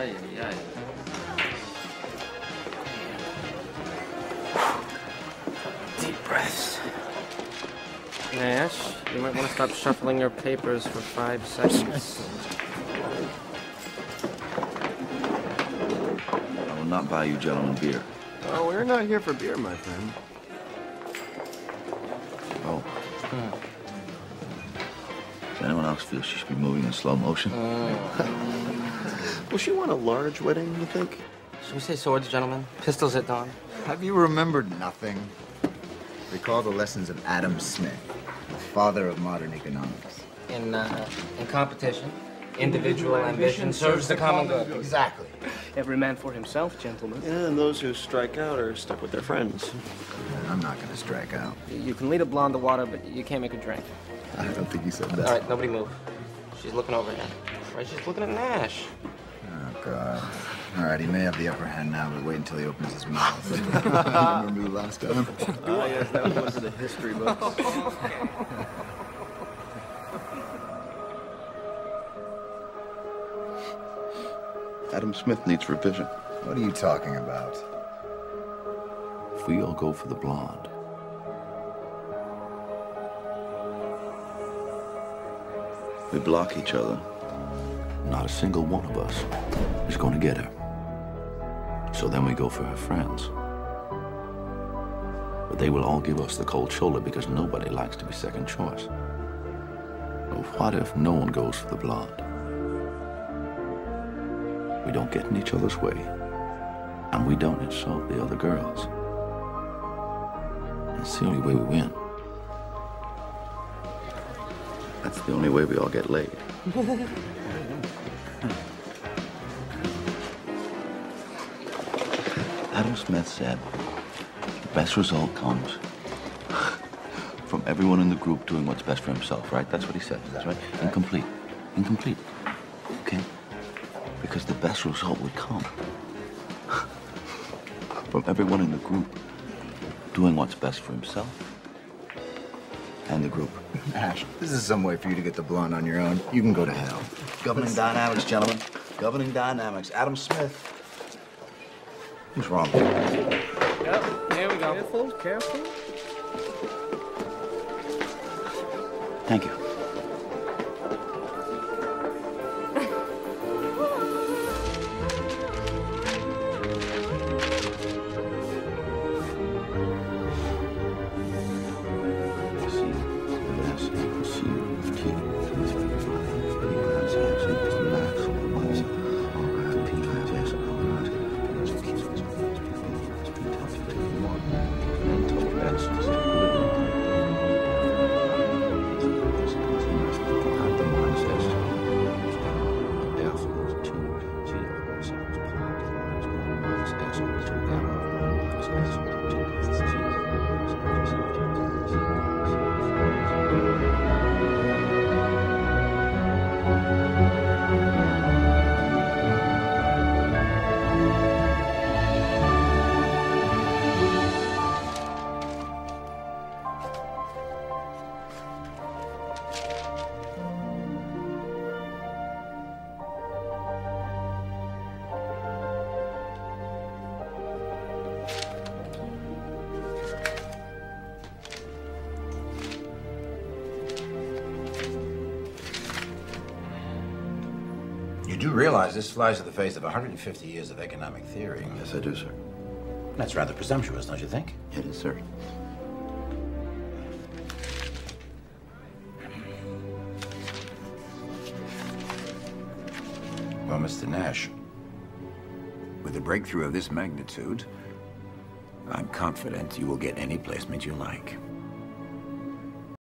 Ay, ay, ay. Deep breaths. Nash, you might want to stop shuffling your papers for five seconds. I will not buy you gentlemen beer. Oh, we're not here for beer, my friend. Oh. Hmm. Does anyone else feel she should be moving in slow motion? Will she want a large wedding, you think? Should we say swords, gentlemen? Pistols at dawn? Have you remembered nothing? Recall the lessons of Adam Smith, the father of modern economics. In, uh, in competition, individual ambition serves the common good. Exactly. Every man for himself, gentlemen. Yeah, and those who strike out are stuck with their friends. I'm not gonna strike out. You can lead a blonde to water, but you can't make her drink. I don't think he said that. All right, nobody move. She's looking over here. Right, she's looking at Nash. Oh, God. All right, he may have the upper hand now, but wait until he opens his mouth. Remember the last time? Oh, yes, that was in the history books. Adam Smith needs revision. What are you talking about? If we all go for the blonde, we block each other. Not a single one of us is going to get her. So then we go for her friends. But they will all give us the cold shoulder because nobody likes to be second choice. Well, what if no one goes for the blonde? We don't get in each other's way, and we don't insult the other girls. That's the only way we win. That's the only way we all get laid. Adam Smith said the best result comes from everyone in the group doing what's best for himself, right? That's what he said. That's right. Incomplete. Incomplete. Okay? Because the best result would come from everyone in the group doing what's best for himself and the group. Nash, this is some way for you to get the blonde on your own. You can go to hell. Governing dynamics, gentlemen. Governing dynamics. Adam Smith. What's wrong? Oh, yep, here we go. Careful, careful. Thank you. You do realize this flies in the face of 150 years of economic theory. Yes, I do, sir. That's rather presumptuous, don't you think? It is, sir. Well, Mr. Nash, with a breakthrough of this magnitude, I'm confident you will get any placement you like.